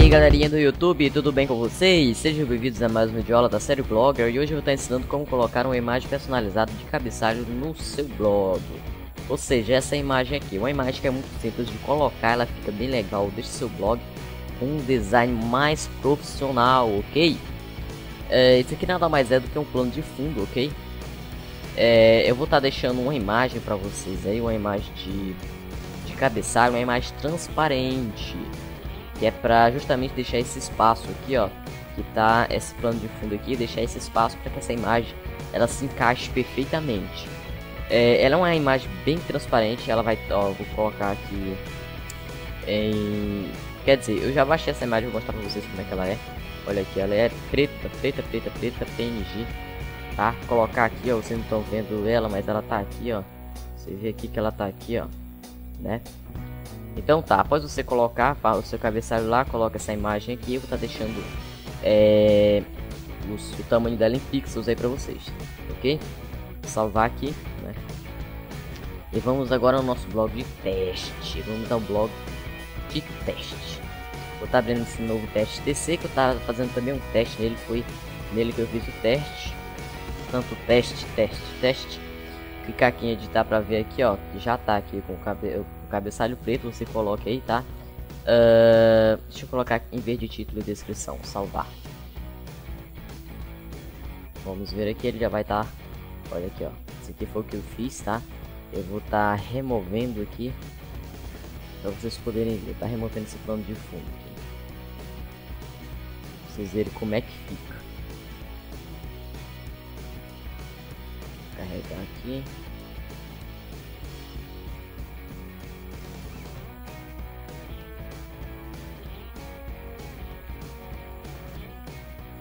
aí galerinha do YouTube, tudo bem com vocês? Sejam bem-vindos a mais um vídeo aula da série Blogger e hoje eu vou estar ensinando como colocar uma imagem personalizada de cabeçalho no seu blog. Ou seja, essa imagem aqui, uma imagem que é muito simples de colocar, ela fica bem legal, deixa seu blog com um design mais profissional, ok? É, isso aqui nada mais é do que um plano de fundo, ok? É, eu vou estar deixando uma imagem para vocês aí, uma imagem de, de cabeçalho, uma imagem transparente que é para justamente deixar esse espaço aqui, ó, que tá esse plano de fundo aqui, deixar esse espaço para que essa imagem ela se encaixe perfeitamente. É, ela é uma imagem bem transparente, ela vai, ó, vou colocar aqui em, quer dizer, eu já baixei essa imagem, vou mostrar para vocês como é que ela é. Olha aqui, ela é preta, preta, preta, preta, PNG, tá? Colocar aqui, ó, vocês não estão vendo ela, mas ela tá aqui, ó. Você vê aqui que ela tá aqui, ó, né? Então tá, após você colocar o seu cabeçalho lá, coloca essa imagem aqui, eu vou estar tá deixando é, o, o, tamanho dela em pixels aí pra vocês, ok? Salvar aqui, né? E vamos agora ao nosso blog de teste, vamos ao blog de teste. Vou estar tá abrindo esse novo teste TC, que eu estava fazendo também um teste nele, foi nele que eu fiz o teste. Tanto teste, teste, teste. Clicar aqui em editar para ver aqui, ó, já tá aqui com o cabelo cabeçalho preto, você coloca aí, tá? Uh, deixa eu colocar em vez de título e descrição, salvar. Vamos ver aqui, ele já vai estar. Tá, olha aqui, ó. Esse aqui foi o que eu fiz, tá? Eu vou estar tá removendo aqui para vocês poderem ver. Tá removendo esse plano de fundo aqui. Pra vocês verem como é que fica. Vou carregar aqui.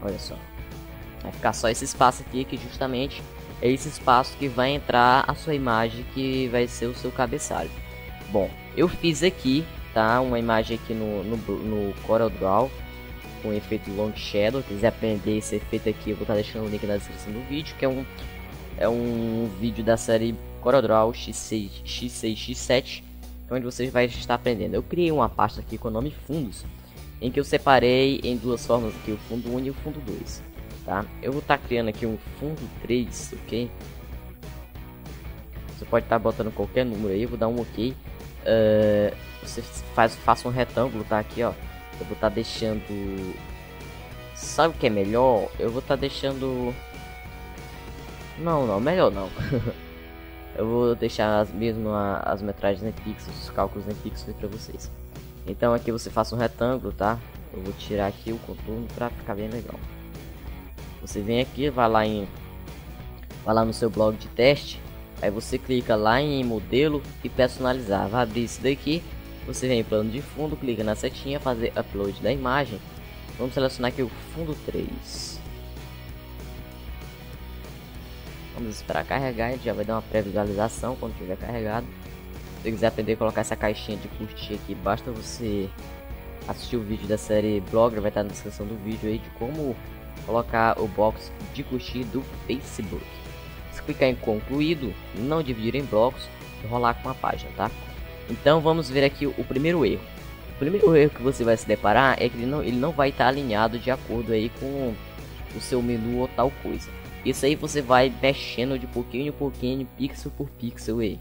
Olha só. Vai ficar só esse espaço aqui, que justamente é esse espaço que vai entrar a sua imagem, que vai ser o seu cabeçalho. Bom, eu fiz aqui, tá? Uma imagem aqui no, no, no Corel Draw, com efeito Long Shadow. Se quiser aprender esse efeito aqui, eu vou estar deixando o link na descrição do vídeo, que é um, é um vídeo da série Corel Draw X6, X6, X7, onde você vai estar aprendendo. Eu criei uma pasta aqui com o nome Fundos, em que eu separei em duas formas aqui, o fundo 1 e o fundo 2, tá? Eu vou estar tá criando aqui um fundo 3, ok? Você pode estar tá botando qualquer número aí, eu vou dar um ok. Uh, você faz, faça um retângulo, tá? Aqui, ó. Eu vou estar tá deixando... Sabe o que é melhor? Eu vou estar tá deixando... Não, não, melhor não. eu vou deixar as, mesmo as metragens em pixels, os cálculos em pixels para vocês. Então aqui você faça um retângulo, tá? Eu vou tirar aqui o contorno para ficar bem legal. Você vem aqui, vai lá em vai lá no seu blog de teste, aí você clica lá em modelo e personalizar. Vai abrir isso daqui, você vem em plano de fundo, clica na setinha, fazer upload da imagem. Vamos selecionar aqui o fundo 3. Vamos esperar carregar, já vai dar uma pré-visualização quando tiver carregado. Se quiser aprender a colocar essa caixinha de curtir aqui, basta você assistir o vídeo da série Blogger, vai estar na descrição do vídeo aí de como colocar o box de curtir do Facebook. Se clicar em concluído, não dividir em blocos e rolar com a página, tá? Então vamos ver aqui o primeiro erro. O primeiro erro que você vai se deparar é que ele não, ele não vai estar alinhado de acordo aí com o seu menu ou tal coisa. Isso aí você vai mexendo de pouquinho em pouquinho, pixel por pixel aí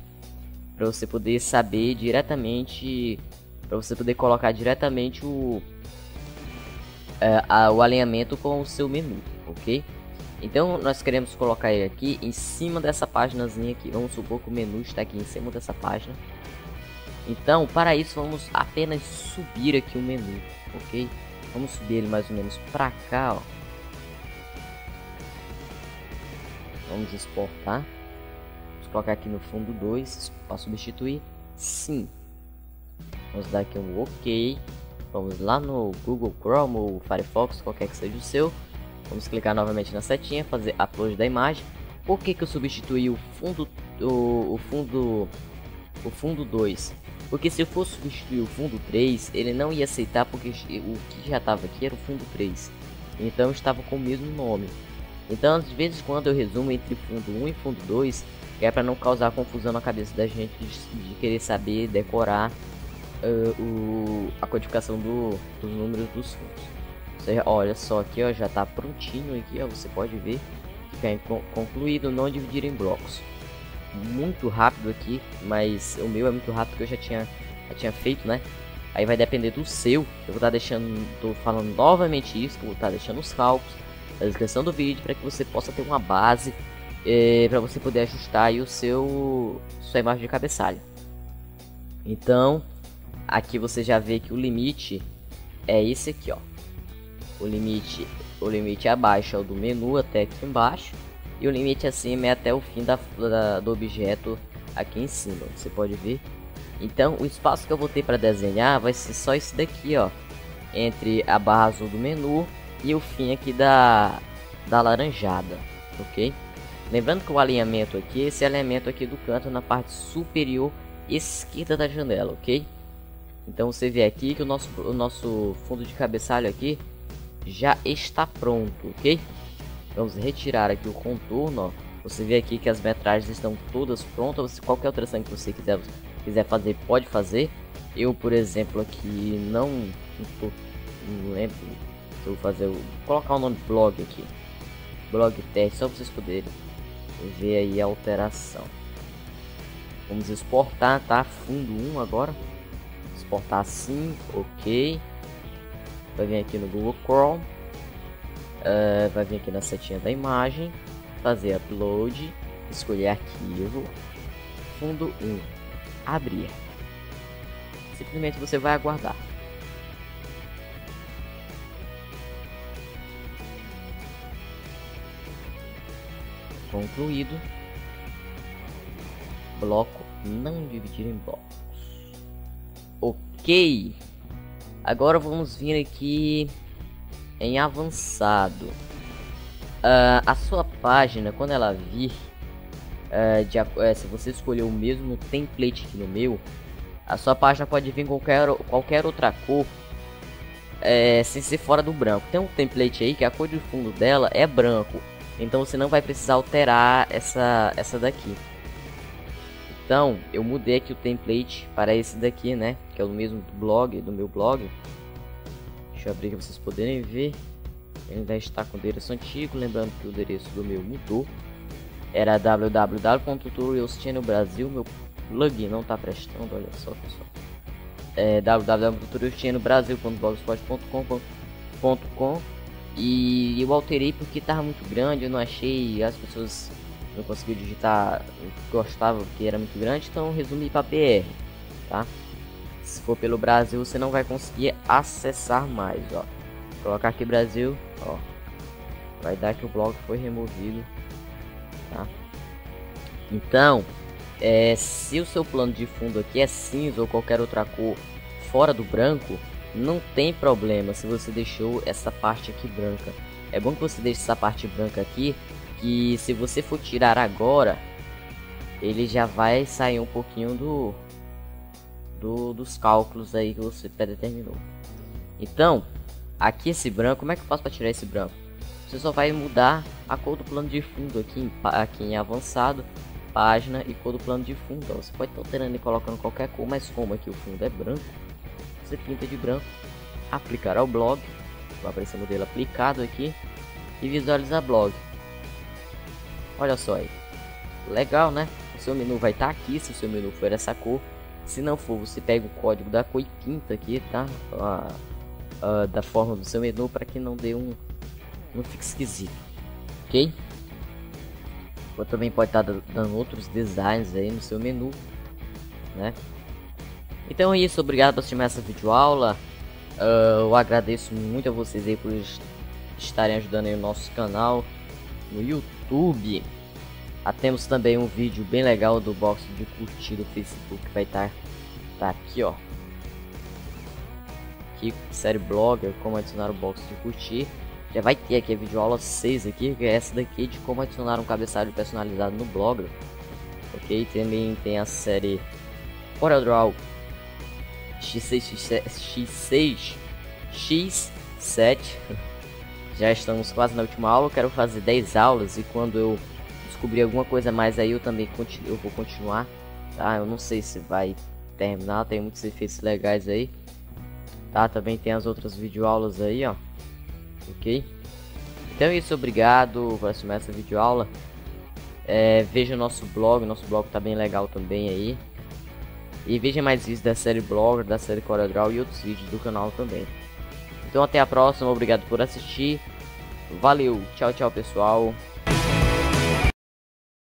para você poder saber diretamente, para você poder colocar diretamente o é, a, o alinhamento com o seu menu, ok? Então nós queremos colocar ele aqui em cima dessa páginazinha aqui. Vamos supor que o menu está aqui em cima dessa página. Então para isso vamos apenas subir aqui o menu, ok? Vamos subir ele mais ou menos para cá, ó. Vamos exportar. Colocar aqui no fundo 2 para substituir. Sim. Vamos dar aqui um OK. Vamos lá no Google Chrome ou Firefox, qualquer que seja o seu. Vamos clicar novamente na setinha, fazer upload da imagem. Por que, que eu substituí o fundo o, o fundo o fundo 2? Porque se eu fosse substituir o fundo 3, ele não ia aceitar porque o que já estava aqui era o fundo 3. Então estava com o mesmo nome. Então, às vezes, quando eu resumo entre fundo 1 e fundo 2, é para não causar confusão na cabeça da gente de, de, querer saber, decorar uh, o, a codificação do, dos números dos fundos. Olha só aqui, ó, já está prontinho aqui, ó, você pode ver que é concluído não dividir em blocos. Muito rápido aqui, mas o meu é muito rápido que eu já tinha, já tinha feito, né? Aí vai depender do seu. Eu vou estar tá deixando, tô falando novamente isso, que eu vou estar tá deixando os cálculos na descrição do vídeo para que você possa ter uma base é, para você poder ajustar o seu sua imagem de cabeçalho. Então, aqui você já vê que o limite é esse aqui, ó. O limite, o limite abaixo é o do menu até aqui embaixo e o limite acima é até o fim da, da do objeto aqui em cima. Você pode ver. Então, o espaço que eu vou ter para desenhar vai ser só esse daqui, ó, entre a barra azul do menu e o fim aqui da da laranjada, ok? Lembrando que o alinhamento aqui, esse alinhamento aqui do canto na parte superior esquerda da janela, ok? Então você vê aqui que o nosso, o nosso fundo de cabeçalho aqui já está pronto, ok? Vamos retirar aqui o contorno, ó. Você vê aqui que as metragens estão todas prontas. Você, qualquer alteração que você quiser, quiser fazer, pode fazer. Eu, por exemplo, aqui não, não, não lembro eu fazer. Vou colocar o nome blog aqui. Blog teste, só para vocês poderem ver aí a alteração. Vamos exportar, tá? Fundo 1 agora. Exportar assim, ok. Vai vir aqui no Google Chrome. Uh, vai vir aqui na setinha da imagem. Fazer upload. Escolher arquivo. Fundo 1. Abrir. Simplesmente você vai aguardar. Concluído. Bloco não dividir em blocos. Ok. Agora vamos vir aqui em avançado. Uh, a sua página, quando ela vir, uh, de, uh, se você escolher o mesmo template que no meu, a sua página pode vir qualquer, qualquer outra cor, é, sem ser fora do branco. Tem um template aí que a cor de fundo dela é branco. Então você não vai precisar alterar essa, essa daqui. Então, eu mudei aqui o template para esse daqui, né? Que é o mesmo do blog, do meu blog. Deixa eu abrir para vocês poderem ver. Ele ainda está com o endereço antigo, lembrando que o endereço do meu mudou. Era www.tutorials meu plugin não está prestando, olha só pessoal. É www.tutorialsbrasil.blogspot.com.com e eu alterei porque tava muito grande, eu não achei, as pessoas não conseguiam digitar gostavam que era muito grande, então resumi para BR, tá? Se for pelo Brasil, você não vai conseguir acessar mais, ó. Vou colocar aqui Brasil, ó. Vai dar que o bloco foi removido, tá? Então, é, se o seu plano de fundo aqui é cinza ou qualquer outra cor fora do branco, não tem problema se você deixou essa parte aqui branca. É bom que você deixe essa parte branca aqui, que se você for tirar agora, ele já vai sair um pouquinho do, do dos cálculos aí que você predeterminou. Então, aqui esse branco, como é que eu faço para tirar esse branco? Você só vai mudar a cor do plano de fundo aqui em, aqui em avançado, página e cor do plano de fundo. Você pode estar alterando e colocando qualquer cor, mas como aqui o fundo é branco, você pinta de branco, aplicar ao blog, vai aparecer o modelo aplicado aqui e visualizar blog. Olha só aí, legal né? O seu menu vai estar tá aqui se o seu menu for essa cor. Se não for, você pega o código da cor e pinta aqui, tá? Da forma do seu menu para que não dê um, não fique esquisito, ok? Ou também pode estar tá dando outros designs aí no seu menu, né? Então é isso, obrigado por assistir essa videoaula. Uh, eu agradeço muito a vocês aí por estarem ajudando aí o nosso canal no YouTube. Ah, temos também um vídeo bem legal do box de curtir do Facebook vai estar tá, tá aqui, ó. Aqui, série blogger, como adicionar o box de curtir. Já vai ter aqui a videoaula 6 aqui, que é essa daqui de como adicionar um cabeçalho personalizado no Blogger. Ok, também tem a série CorelDRAW X6, X6, X7. Já estamos quase na última aula. Eu quero fazer 10 aulas e quando eu descobrir alguma coisa mais aí eu também continuo, eu vou continuar. Tá? Eu não sei se vai terminar, tem muitos efeitos legais aí. Tá, também tem as outras videoaulas aí, ó. Ok? Então é isso, obrigado por assistir essa videoaula. É, veja o nosso blog, nosso blog tá bem legal também aí. E veja mais vídeos da série Blogger, da série CorelDRAW e outros vídeos do canal também. Então até a próxima, obrigado por assistir. Valeu, tchau, tchau pessoal.